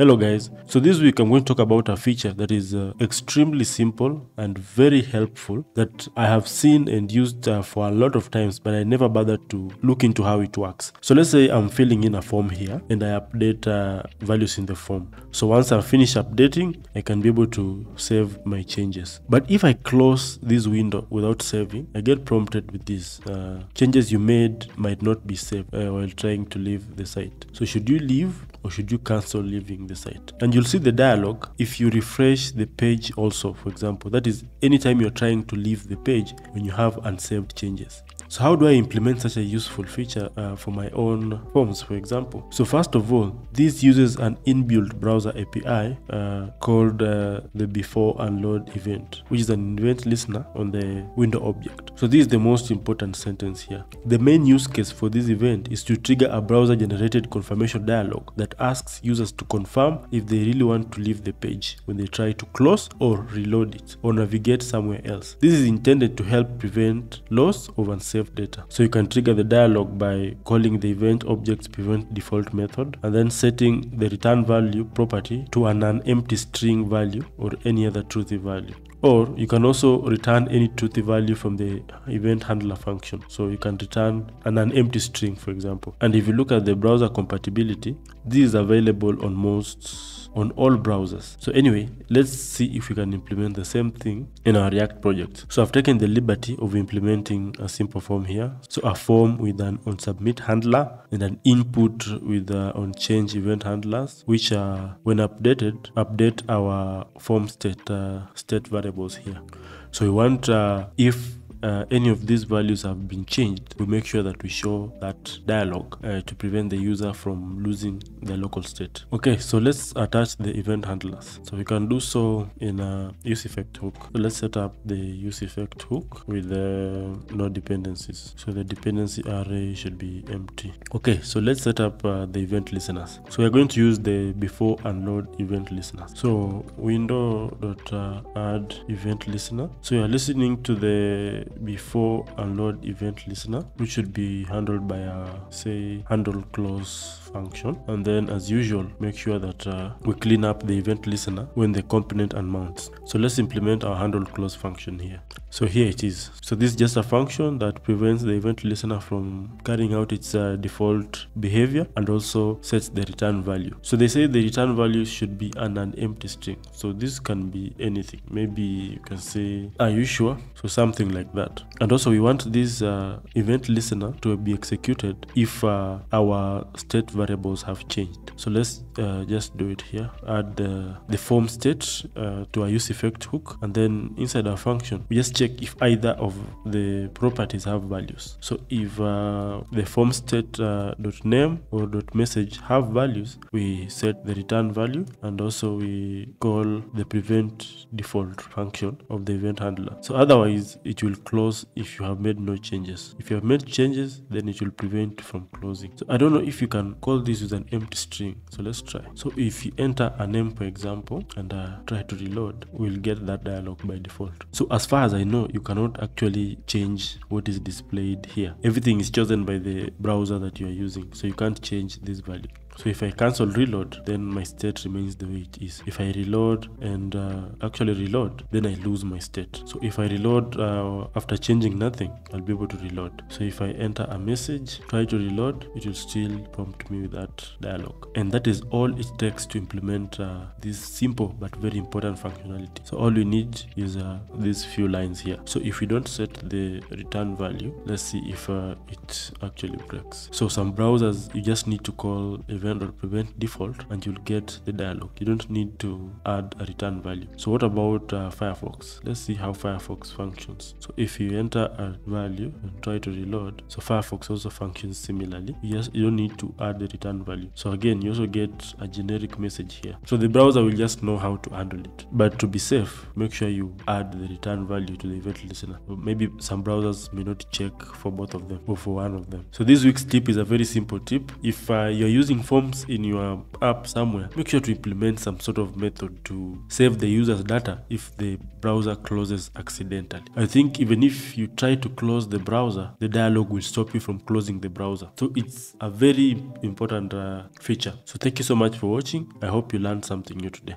Hello guys, so this week I'm going to talk about a feature that is uh, extremely simple and very helpful that I have seen and used uh, for a lot of times but I never bothered to look into how it works. So let's say I'm filling in a form here and I update uh, values in the form. So once I finish updating, I can be able to save my changes. But if I close this window without saving, I get prompted with this. Uh, changes you made might not be saved uh, while trying to leave the site. So should you leave or should you cancel leaving the site? And you'll see the dialog if you refresh the page also, for example. That is anytime you're trying to leave the page when you have unsaved changes. So how do I implement such a useful feature uh, for my own forms, for example? So first of all, this uses an inbuilt browser API uh, called uh, the before unload event, which is an event listener on the window object. So this is the most important sentence here. The main use case for this event is to trigger a browser generated confirmation dialog that asks users to confirm if they really want to leave the page when they try to close or reload it or navigate somewhere else. This is intended to help prevent loss of unsaved data. So you can trigger the dialog by calling the event object's prevent default method and then setting the return value property to an empty string value or any other truthy value. Or you can also return any truthy value from the event handler function. So you can return an, an empty string, for example. And if you look at the browser compatibility, this is available on most on all browsers. So anyway, let's see if we can implement the same thing in our React project. So I've taken the liberty of implementing a simple form here. So a form with an on submit handler and an input with uh, on change event handlers, which uh, when updated, update our form state uh, state variables here. So we want uh, if uh, any of these values have been changed, we make sure that we show that dialog uh, to prevent the user from losing the local state. Okay, so let's attach the event handlers. So we can do so in a use effect hook. So let's set up the use effect hook with the no dependencies. So the dependency array should be empty. Okay, so let's set up uh, the event listeners. So we're going to use the before unload event listeners. So window dot uh, add event listener. So you're listening to the before unload event listener which should be handled by a say handle close function and then as usual make sure that uh, we clean up the event listener when the component unmounts. So let's implement our handle close function here. So here it is. So this is just a function that prevents the event listener from carrying out its uh, default behavior and also sets the return value. So they say the return value should be an, an empty string. So this can be anything. Maybe you can say are you sure? So something like that. And also we want this uh, event listener to be executed if uh, our state variables have changed. So let's uh, just do it here. Add the form state uh, to our use effect hook and then inside our function we just check if either of the properties have values. So if uh, the form state uh, dot name or dot message have values we set the return value and also we call the prevent default function of the event handler. So otherwise it will close if you have made no changes. If you have made changes then it will prevent from closing. So i don't know if you can call this with an empty string. So let's try. So if you enter a name for example and uh, try to reload we'll get that dialog by default. So as far as i know you cannot actually change what is displayed here. Everything is chosen by the browser that you are using. So you can't change this value so if I cancel reload, then my state remains the way it is. If I reload and uh, actually reload, then I lose my state. So if I reload uh, after changing nothing, I'll be able to reload. So if I enter a message, try to reload, it will still prompt me with that dialog. And that is all it takes to implement uh, this simple but very important functionality. So all we need is uh, these few lines here. So if we don't set the return value, let's see if uh, it actually breaks. So some browsers, you just need to call event or prevent default and you'll get the dialog you don't need to add a return value. So what about uh, firefox? Let's see how firefox functions. So if you enter a value and try to reload so firefox also functions similarly. Yes you don't need to add the return value. So again you also get a generic message here. So the browser will just know how to handle it. But to be safe make sure you add the return value to the event listener. Maybe some browsers may not check for both of them or for one of them. So this week's tip is a very simple tip. If uh, you're using forms in your app somewhere, make sure to implement some sort of method to save the user's data if the browser closes accidentally. I think even if you try to close the browser, the dialog will stop you from closing the browser. So it's a very important uh, feature. So thank you so much for watching. I hope you learned something new today.